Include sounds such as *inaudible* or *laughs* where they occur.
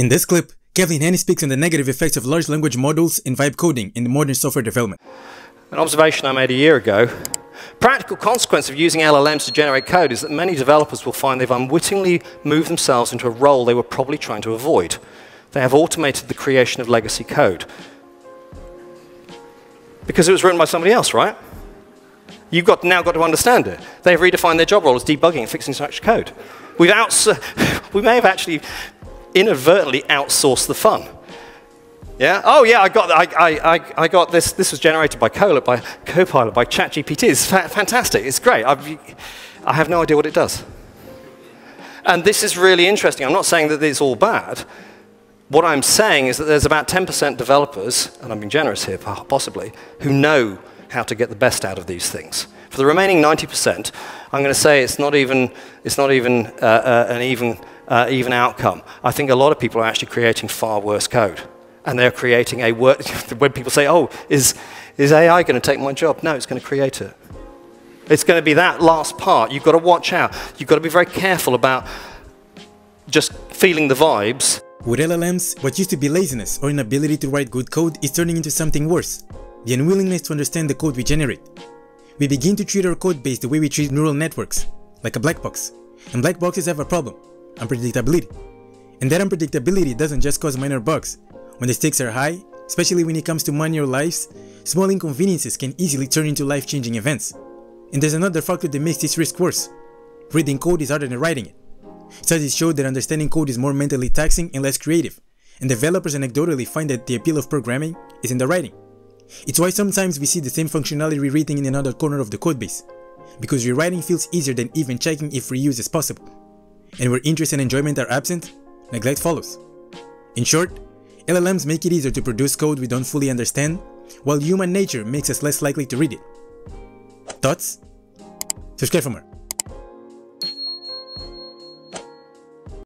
In this clip, Kevlin Henney speaks on the negative effects of large language models and vibe coding in modern software development. An observation I made a year ago. Practical consequence of using LLMs to generate code is that many developers will find they've unwittingly moved themselves into a role they were probably trying to avoid. They have automated the creation of legacy code. Because it was written by somebody else, right? You've got, now got to understand it. They've redefined their job role as debugging and fixing such code. We've *laughs* we may have actually inadvertently outsource the fun. Yeah. Oh, yeah. I got. I, I, I got this. This was generated by Copilot, by Copilot, by ChatGPT. It's fa fantastic. It's great. I've, I have no idea what it does. And this is really interesting. I'm not saying that it's all bad. What I'm saying is that there's about 10% developers, and I'm being generous here, possibly, who know how to get the best out of these things. For the remaining 90%, I'm going to say it's not even, it's not even uh, uh, an even, uh, even outcome. I think a lot of people are actually creating far worse code. And they're creating a work. *laughs* when people say, oh, is, is AI going to take my job? No, it's going to create it. It's going to be that last part. You've got to watch out. You've got to be very careful about just feeling the vibes. With LLMs, what used to be laziness or inability to write good code is turning into something worse the unwillingness to understand the code we generate. We begin to treat our code base the way we treat neural networks, like a black box. And black boxes have a problem, unpredictability. And that unpredictability doesn't just cause minor bugs. When the stakes are high, especially when it comes to money or lives, small inconveniences can easily turn into life-changing events. And there's another factor that makes this risk worse. Reading code is harder than writing it. Studies show that understanding code is more mentally taxing and less creative, and developers anecdotally find that the appeal of programming is in the writing. It's why sometimes we see the same functionality rewritten in another corner of the codebase, because rewriting feels easier than even checking if reuse is possible. And where interest and enjoyment are absent, neglect follows. In short, LLMs make it easier to produce code we don't fully understand, while human nature makes us less likely to read it. Thoughts? Subscribe for more.